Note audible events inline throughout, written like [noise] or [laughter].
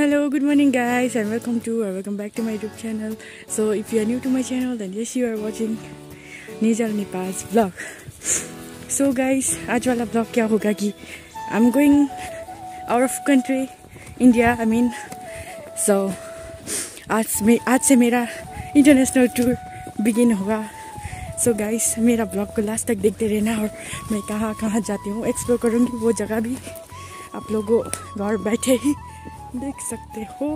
Hello, good morning guys and welcome to or welcome back to my YouTube channel. So if you are new to my channel then yes you are watching Nizal Nepal's vlog. So guys, आज वाला vlog क्या होगा कि I'm going out of country, India I mean. So आज में आज से मेरा इंटरनेशनल टूर बिगिन होगा सो so गाइस मेरा ब्लॉग को लास्ट तक देखते रहना और मैं कहाँ कहाँ जाती हूँ एक्सप्लोर करूँगी वो जगह भी आप लोगों घर बैठे ही देख सकते हो।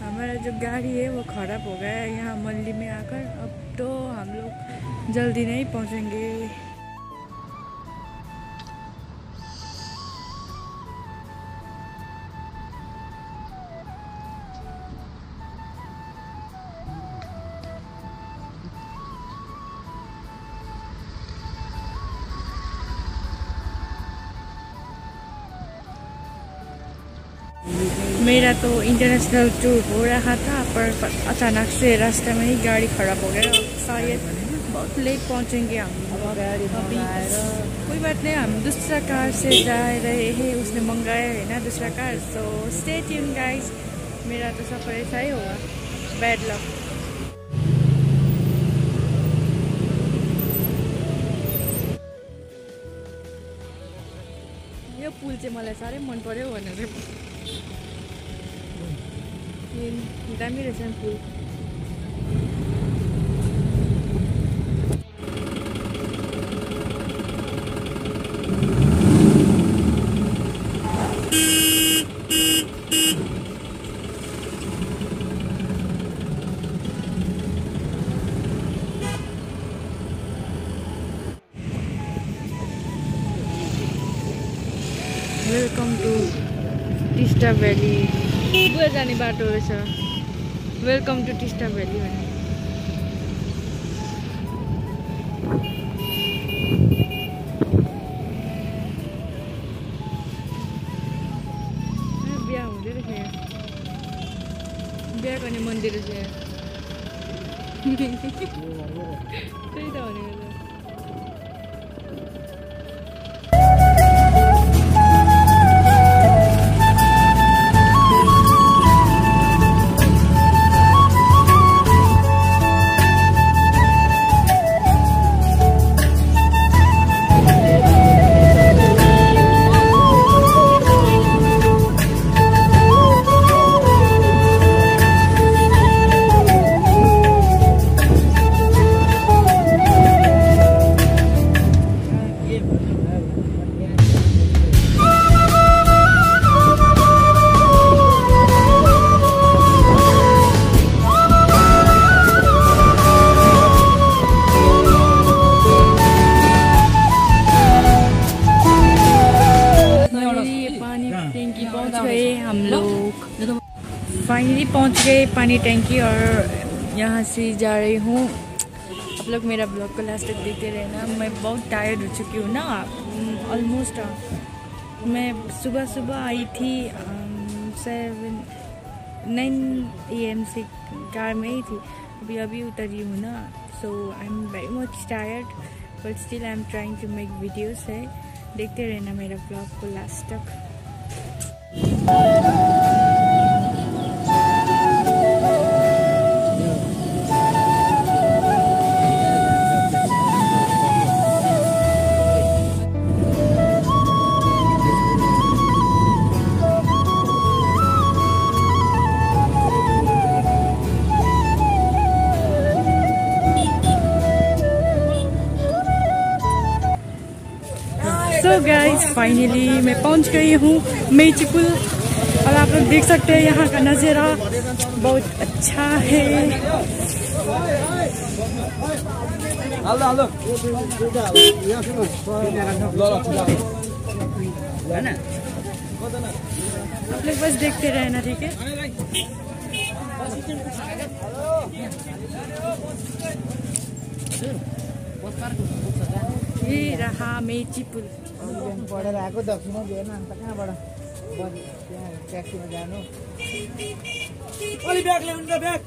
हमारा जो गाड़ी है, वो ख़राब हो गया है। यहाँ मल्ली में आकर अब तो हम लोग जल्दी नहीं पहुँचेंगे। मेरा तो इंटरनेशनल टूर हो रहा था, पर अचानक से रास्ते में ही गाड़ी खराब हो गया शायद बहुत लेट पहुँचेंगे हम। अभी कोई बात नहीं, हम दूसरा कार से जा रहे हैं, उसने मंगाया है ना दूसरा car so stay tune guys मेरा तो सफ़र ऐसा ही होगा बैड लक यो पुल चाहिँ मलाई साह्रै मन पऱ्यो भनेर Bien, también están full. जाने बाटो रहेछ। वेलकम टु टिस्टा भ्याली भने बिहा हुँदै रहेछ यहाँ। बिहा मन्दिर रहेछ यहाँ। [laughs] त्यही त भनेको फाइनली पहुँच गए पानी टैंकी और यहाँ से जा रही हूँ। आप लोग मेरा ब्लॉग को लास्ट तक देखते रहना। मैं बहुत टायर्ड हो चुकी हूँ ना। ऑलमोस्ट मैं सुबह सुबह आई थी सेवन नाइन ए एम से कार में ही थी। अभी अभी उतरी हूँ ना। So I am very much tired but still I am trying to make videos है। देखते रहना मेरा ब्लॉग को लास्ट तक। सो फाइनली मैं पहुँच गई हूँ मेची पुल और आप लोग देख सकते हैं यहाँ का नज़ारा बहुत अच्छा है। आप लोग बस देखते रहना, ठीक है? ए रहा मेची पुल। पढेर आएको दक्षिणै दिएन अन्त कहाँबाट त्यहाँ ट्याक्सीमा जानु अलि ब्याग ल्याउनु त ब्याग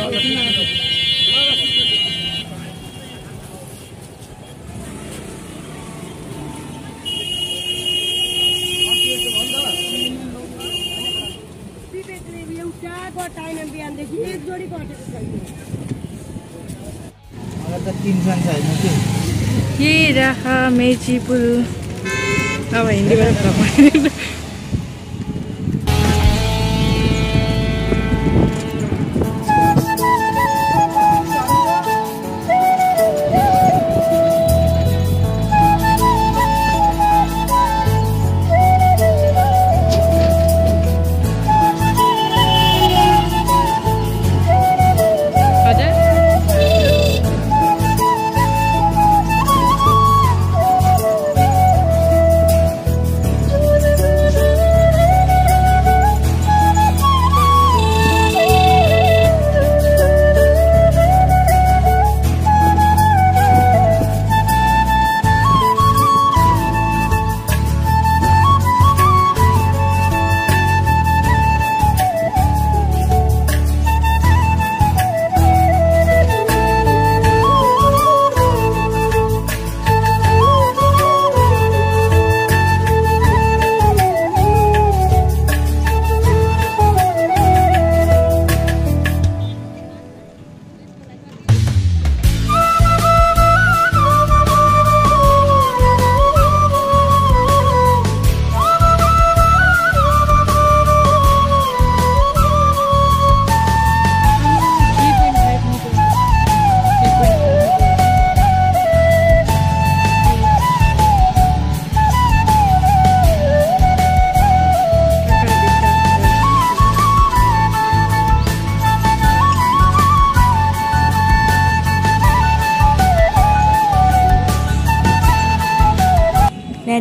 अन्त तिनसन यही राखा मेची पुल. अब हिन्दीबाट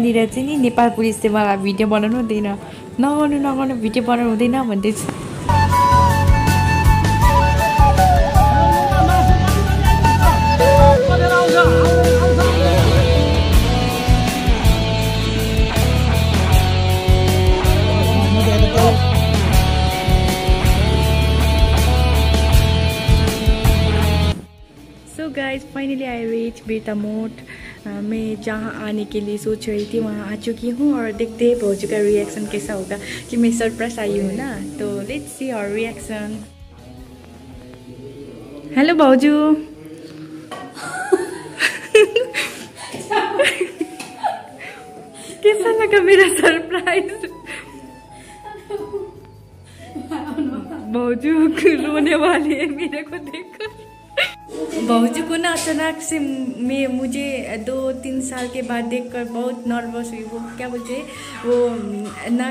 यहाँनिर चाहिँ नि। नेपाल पुलिसले मलाई भिडियो बनाउनु हुँदैन। नगर्नु नगर्नु भिडियो बनाउनु हुँदैन भन्दैछ गाइज फाइनली आई रीच बेटा मोट मैं जहाँ आने के लिए सोच रही थी, वहाँ आ चुकी हूँ और देखते हैं भाजू का रिएक्शन कैसा होगा कि मैं सरप्राइज़ आई हूँ ना। तो लेट्स सी और रिएक्शन हेलो भाउजू कैसा लगा मेरा सरप्राइज़ भाउजू रोने वाली है, मेरे को देखकर भाउजू को ना अचानक से मैं मुझे दो तीन साल के बाद देखकर बहुत नर्वस हुई। वो क्या बोलते वो ना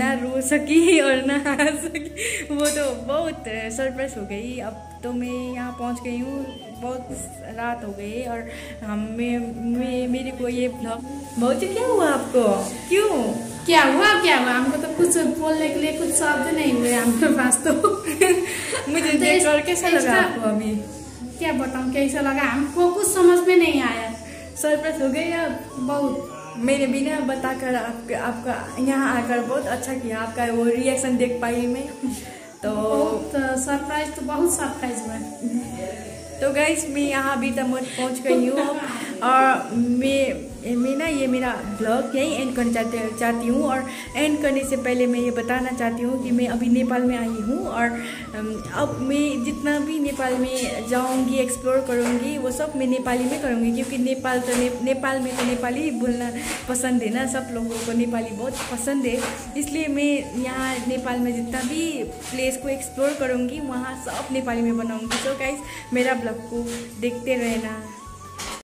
ना रो सकी और ना [laughs] हंस सकी। वो तो बहुत सरप्राइज़ हो गई। अब तो मैं यहाँ पहुँच गई हूँ। बहुत रात हो गई और हम मैं, मैं मेरे को ये ब्लॉग भाउजू क्या हुआ आपको? क्यों? क्या हुआ क्या हुआ? हमको तो कुछ बोलने के लिए कुछ शब्द नहीं हुए। हमके पास तो मुझे देखकर कैसा लगा आपको अभी? क्या बताऊँ कैसा लगा? हमको कुछ समझ में नहीं आया। सरप्राइज़ हो गई अब बहुत। मेरे बिना बताकर आप, आपका यहाँ आकर बहुत अच्छा किया। आपका वो रिएक्शन देख पाई मैं। तो सरप्राइज़ तो बहुत सरप्राइज़ हुआ तो गई मैं यहाँ अभी तक पहुँच गई हूँ। [laughs] और मैं मैं ना ये मेरा ब्लॉग यहीं एंड करना चाहते चाहती हूँ और एंड करने से पहले मैं ये बताना चाहती हूँ कि मैं अभी नेपाल में आई हूँ और अब मैं जितना भी नेपाल में जाऊँगी एक्सप्लोर करूँगी वो सब मैं नेपाली में करूँगी क्योंकि नेपाल तो ने, नेपाल में तो नेपाली बोलना पसंद है ना सब लोगों को नेपाली बहुत पसंद है। इसलिए मैं यहाँ नेपाल में जितना भी प्लेस को एक्सप्लोर करूँगी वहाँ सब नेपाली में बनाऊँगी। सो गाइस मेरा ब्लॉग को देखते रहना।